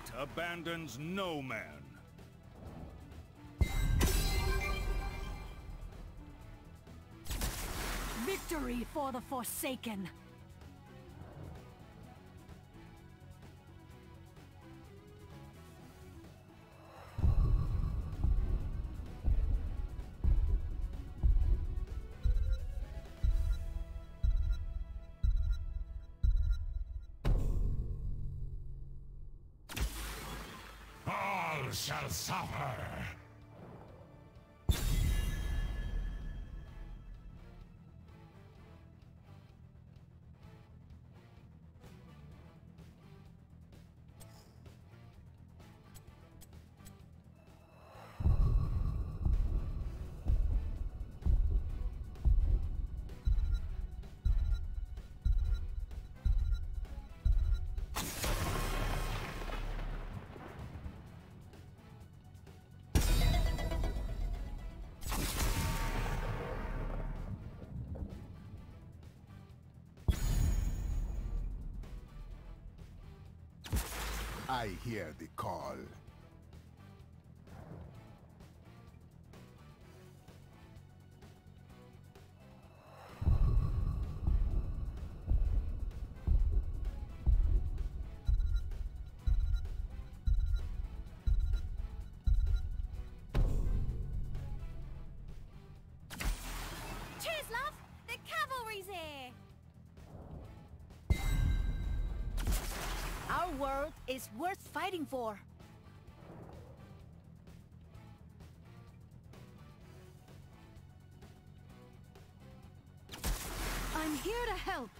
light abandons no man. Victory for the Forsaken! Shall suffer. I hear the call. For. I'm here to help!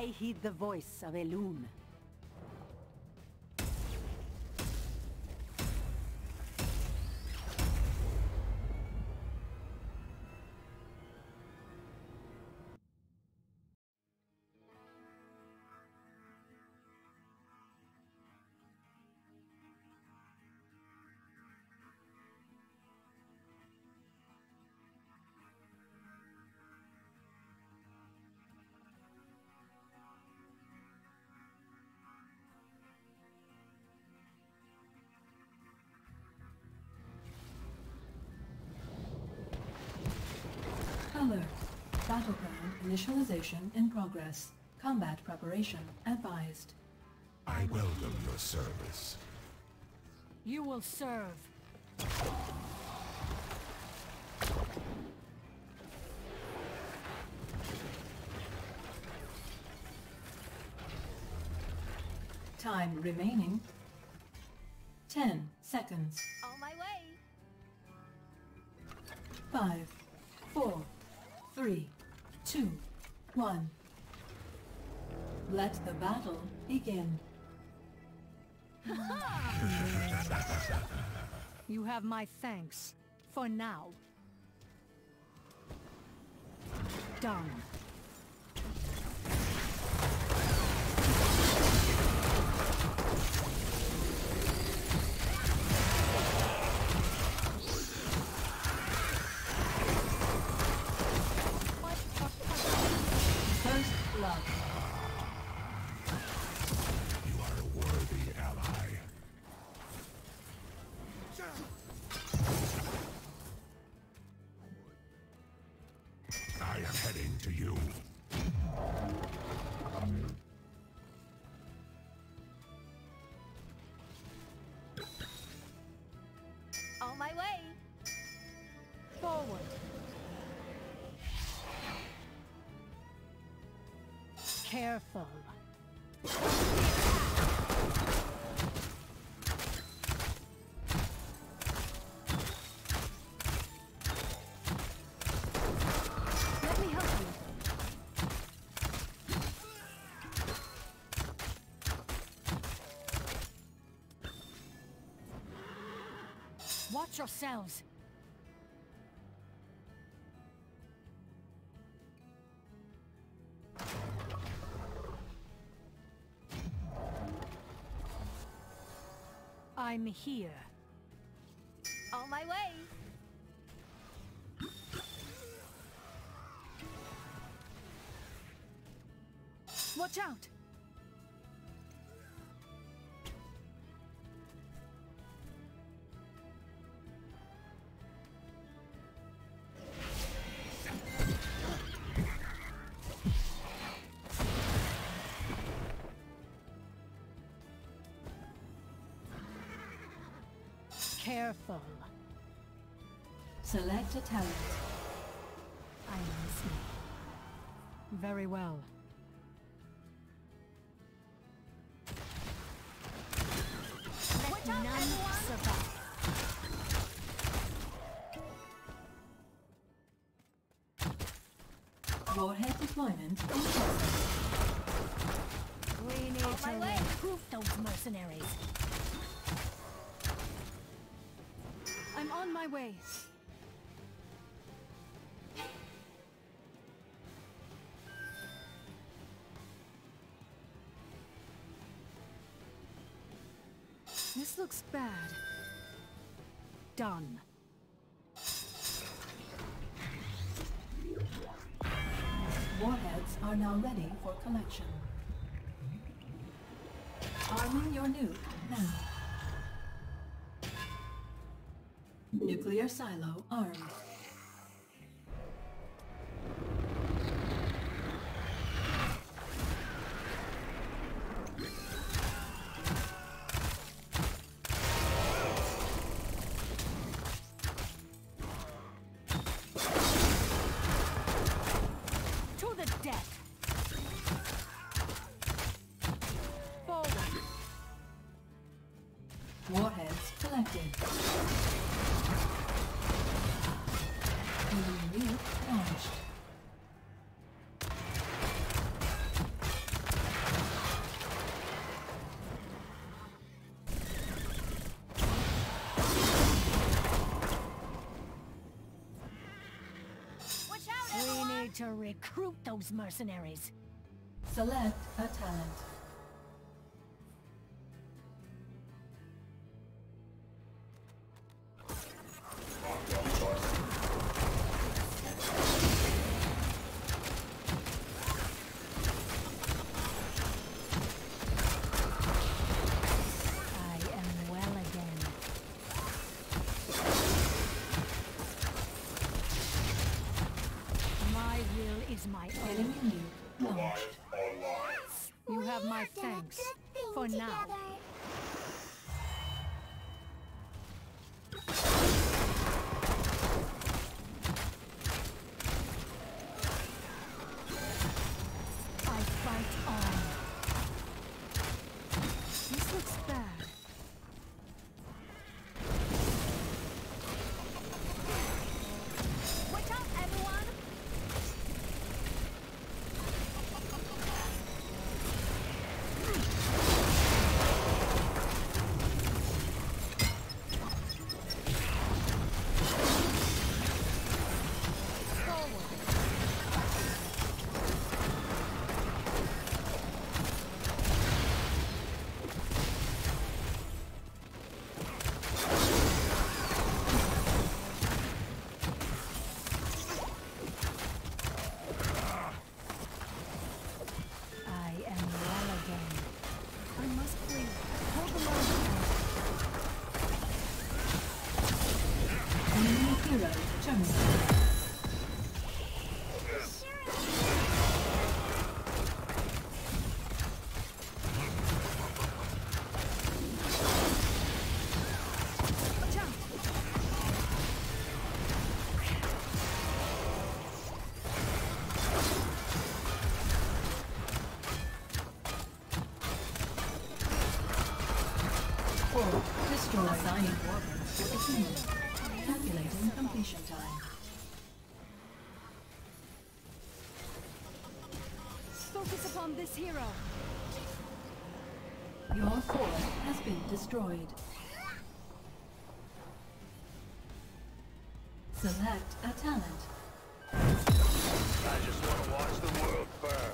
I heed the voice of Elune. Battleground initialization in progress. Combat preparation advised. I welcome your service. You will serve. Time remaining. 10 seconds. On my way. 5 1. Let the battle begin. you have my thanks. For now. Done. Careful. Let me help you. Watch yourselves. Here. On my way. Watch out! Careful. Select a talent. I am see. Very well. Out, None survive. Warhead deployment in process. We need to recruit those mercenaries. I'm on my way. This looks bad. Done. Warheads are now ready for collection. Arming your nuke now. Nuclear silo armed. To the death! Forward! Warheads collected. Recruit those mercenaries. Select a talent. You have my thanks. For now. Focus upon this hero. Your has been destroyed. Select a talent. I just want to watch the world burn.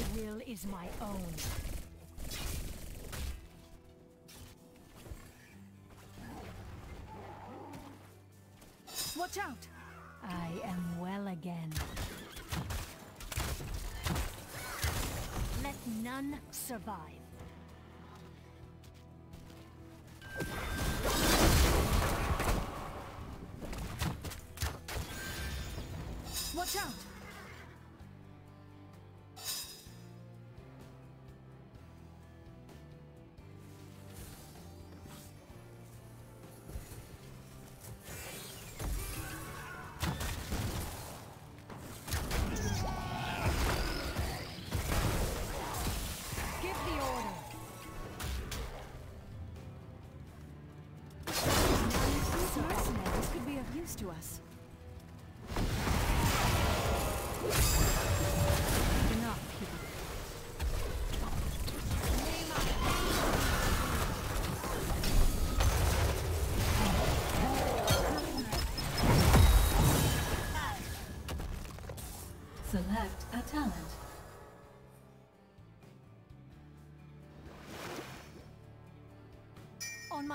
My will is my own. Watch out! I am well again. Let none survive. Watch out!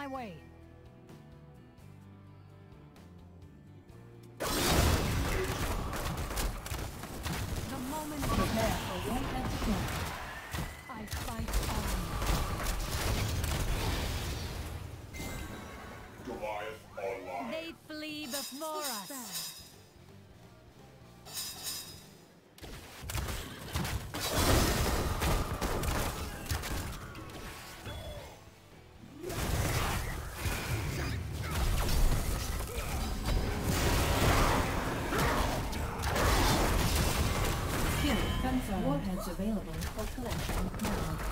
My way. Warheads available for collection now.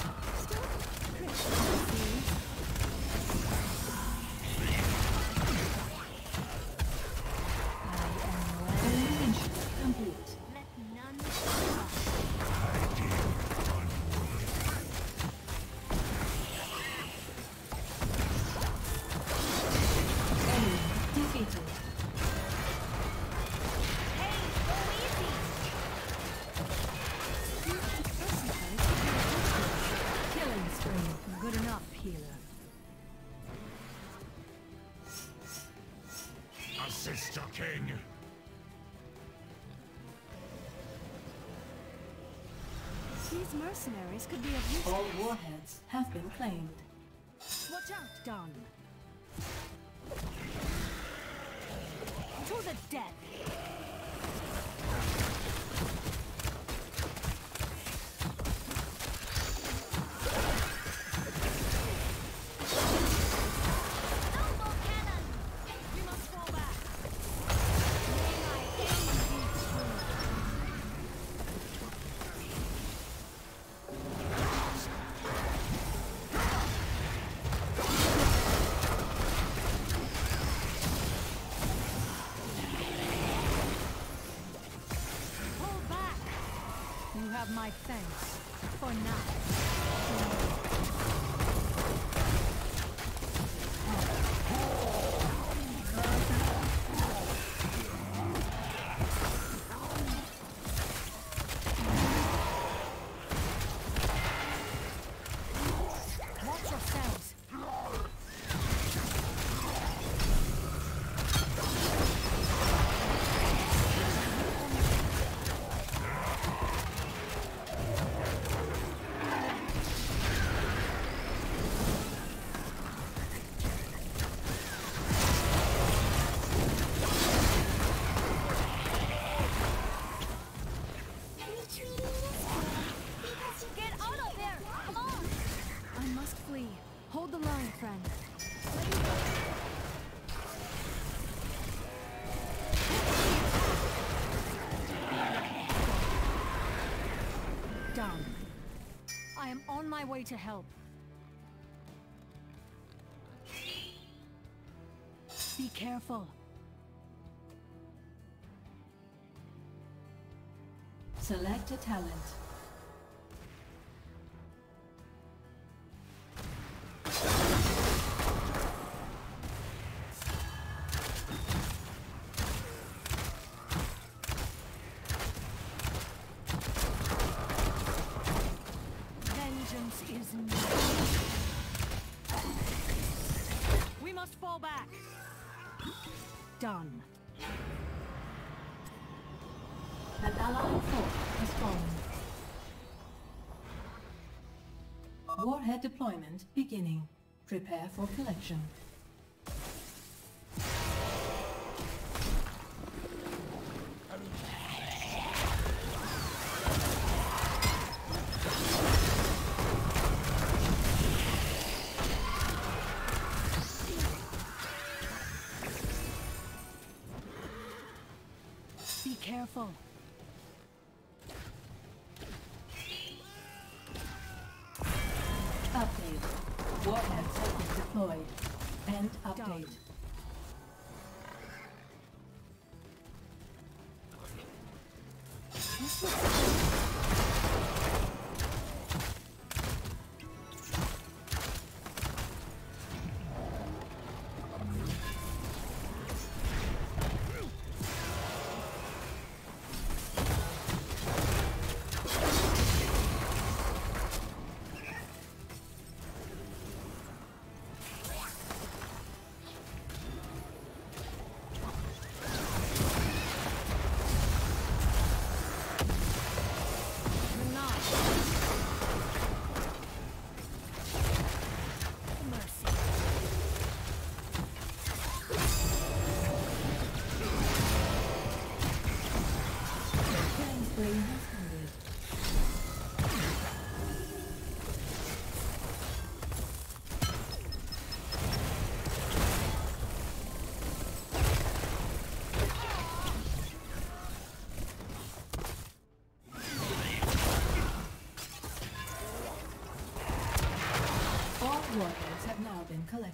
Assist your king. These mercenaries could be of use. All warheads have been claimed. Watch out! Done. To the death. Have my thanks. For now. My way to help. Be careful. Select a talent. Must fall back. Done. An allied fort has fallen. Warhead deployment beginning. Prepare for collection.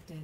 Now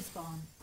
respawn.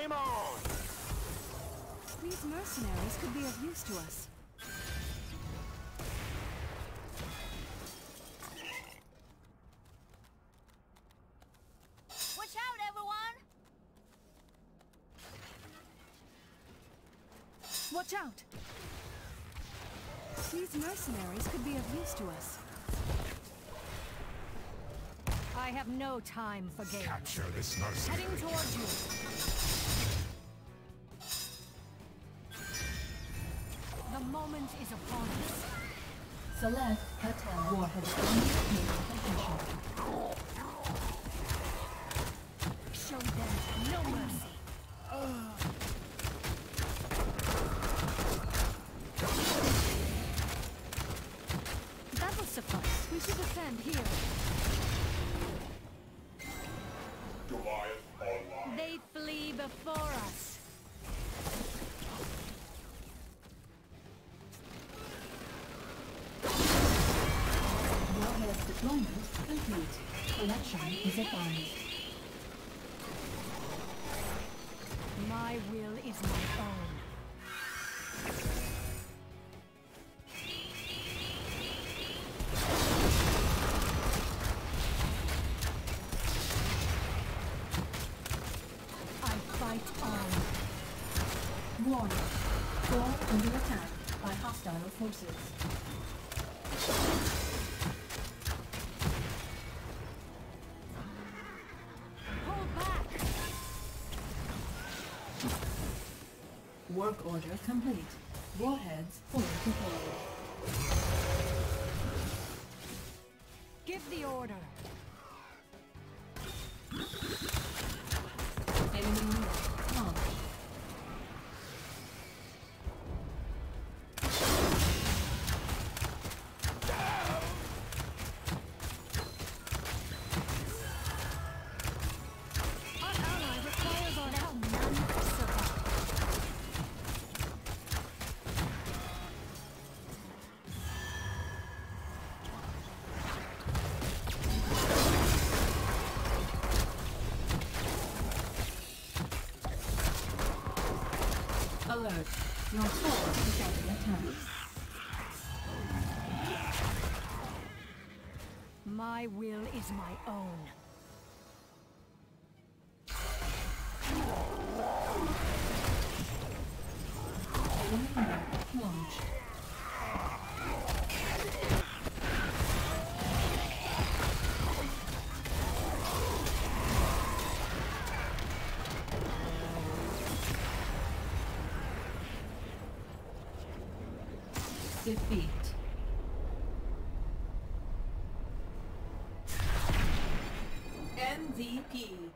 Flame on! These mercenaries could be of use to us. Watch out, everyone! Watch out! These mercenaries could be of use to us. I have no time for games. Capture this mercenary. Heading towards you. Moment is upon us. Select Patel. Warhead only near completion. Show them no mercy. That will suffice. We should defend here. Complete. Collection is advised. My will is my own. Work order complete. My own. Defeat. MVP.